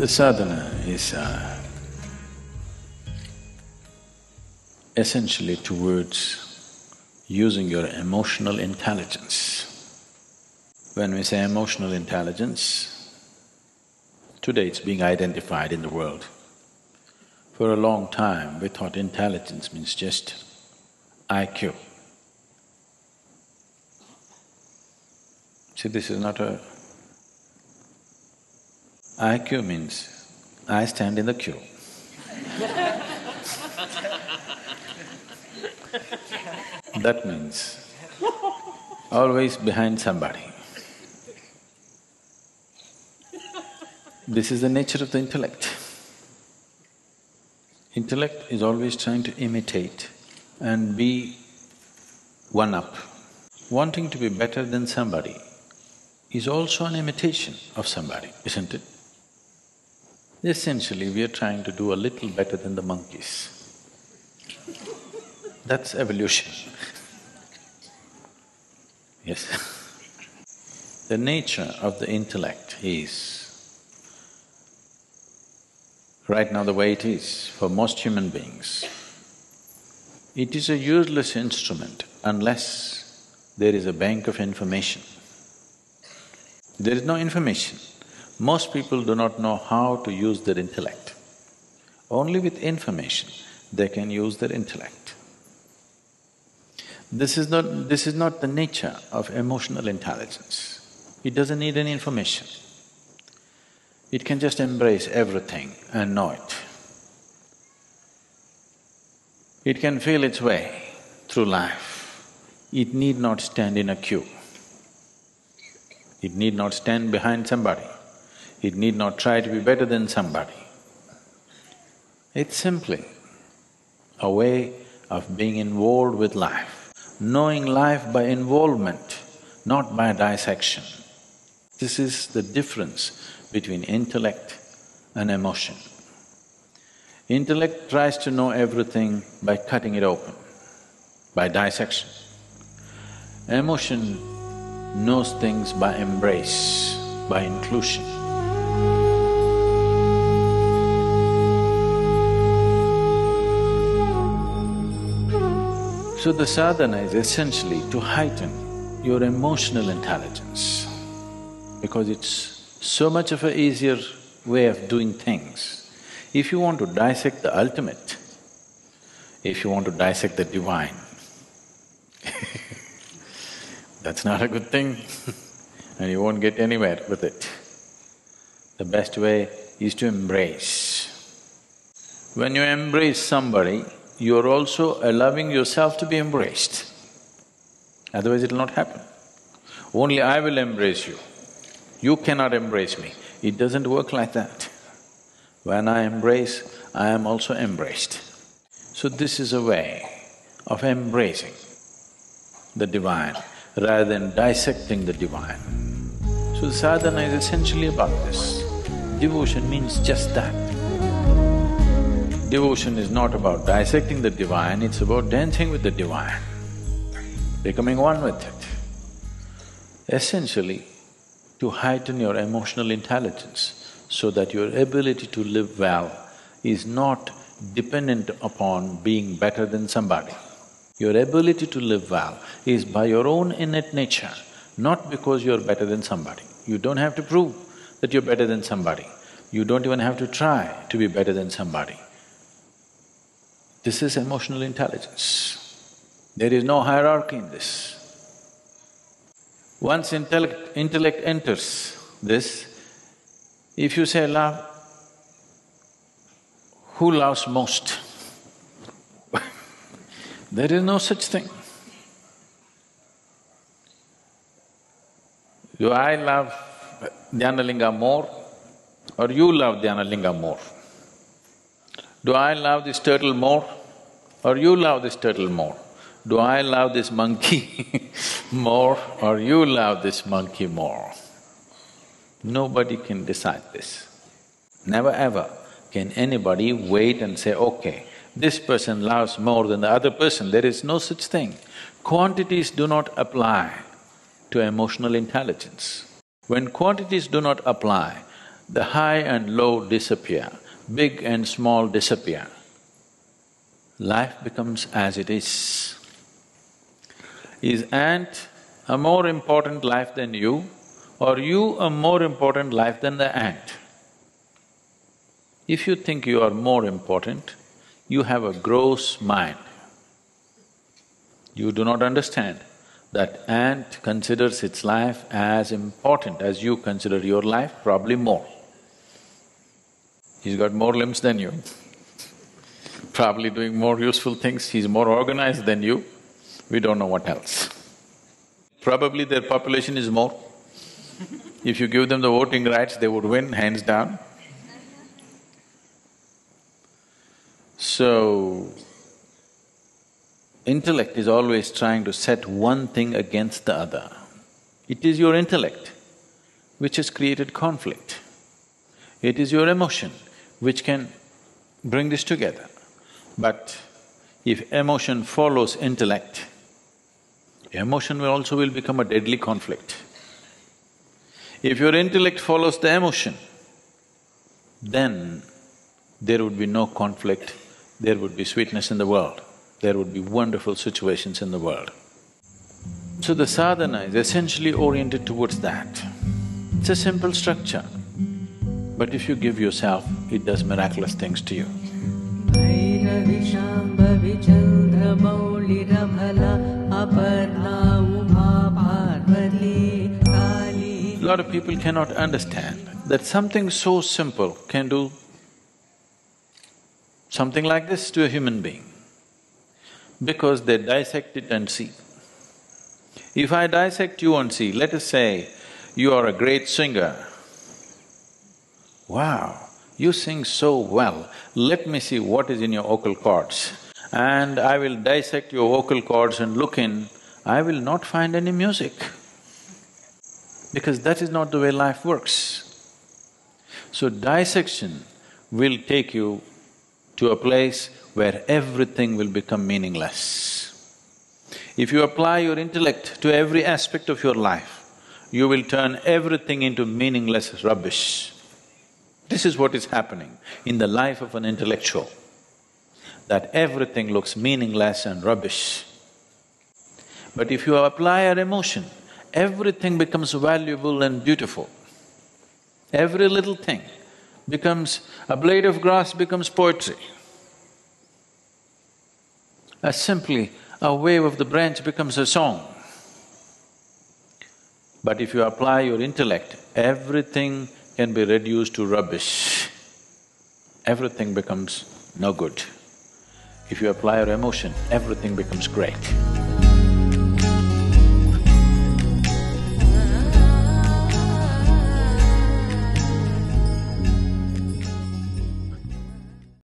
The sadhana is uh, essentially towards using your emotional intelligence. When we say emotional intelligence, today it's being identified in the world. For a long time, we thought intelligence means just IQ. See, this is not a… IQ means I stand in the queue. that means always behind somebody. This is the nature of the intellect. Intellect is always trying to imitate and be one up. Wanting to be better than somebody is also an imitation of somebody, isn't it? Essentially, we are trying to do a little better than the monkeys. That's evolution. yes. the nature of the intellect is right now the way it is for most human beings, it is a useless instrument unless there is a bank of information. There is no information. Most people do not know how to use their intellect. Only with information they can use their intellect. This is not… this is not the nature of emotional intelligence. It doesn't need any information. It can just embrace everything and know it. It can feel its way through life. It need not stand in a queue. It need not stand behind somebody. It need not try to be better than somebody. It's simply a way of being involved with life, knowing life by involvement, not by dissection. This is the difference between intellect and emotion. Intellect tries to know everything by cutting it open, by dissection. Emotion knows things by embrace, by inclusion. So the sadhana is essentially to heighten your emotional intelligence because it's so much of a easier way of doing things. If you want to dissect the ultimate, if you want to dissect the divine, that's not a good thing and you won't get anywhere with it. The best way is to embrace. When you embrace somebody, you're also allowing yourself to be embraced. Otherwise it'll not happen. Only I will embrace you you cannot embrace me. It doesn't work like that. When I embrace, I am also embraced. So this is a way of embracing the divine rather than dissecting the divine. So sadhana is essentially about this. Devotion means just that. Devotion is not about dissecting the divine, it's about dancing with the divine, becoming one with it. Essentially, to heighten your emotional intelligence so that your ability to live well is not dependent upon being better than somebody. Your ability to live well is by your own innate nature, not because you're better than somebody. You don't have to prove that you're better than somebody. You don't even have to try to be better than somebody. This is emotional intelligence. There is no hierarchy in this. Once intellect, intellect enters this, if you say love, who loves most? there is no such thing. Do I love Dhyanalinga more or you love Dhyanalinga more? Do I love this turtle more or you love this turtle more? do I love this monkey more or you love this monkey more? Nobody can decide this. Never ever can anybody wait and say, okay, this person loves more than the other person. There is no such thing. Quantities do not apply to emotional intelligence. When quantities do not apply, the high and low disappear, big and small disappear. Life becomes as it is. Is ant a more important life than you, or you a more important life than the ant? If you think you are more important, you have a gross mind. You do not understand that ant considers its life as important as you consider your life, probably more. He's got more limbs than you, probably doing more useful things, he's more organized than you, we don't know what else. Probably their population is more. If you give them the voting rights, they would win, hands down. So, intellect is always trying to set one thing against the other. It is your intellect which has created conflict. It is your emotion which can bring this together. But if emotion follows intellect, emotion will also will become a deadly conflict. If your intellect follows the emotion, then there would be no conflict, there would be sweetness in the world, there would be wonderful situations in the world. So the sadhana is essentially oriented towards that. It's a simple structure, but if you give yourself, it does miraculous things to you. A lot of people cannot understand that something so simple can do something like this to a human being because they dissect it and see. If I dissect you and see, let us say you are a great singer. Wow, you sing so well, let me see what is in your vocal cords. And I will dissect your vocal cords and look in, I will not find any music because that is not the way life works. So dissection will take you to a place where everything will become meaningless. If you apply your intellect to every aspect of your life, you will turn everything into meaningless rubbish. This is what is happening in the life of an intellectual, that everything looks meaningless and rubbish. But if you apply your emotion, everything becomes valuable and beautiful. Every little thing becomes… a blade of grass becomes poetry. As simply a wave of the branch becomes a song. But if you apply your intellect, everything can be reduced to rubbish. Everything becomes no good. If you apply your emotion, everything becomes great.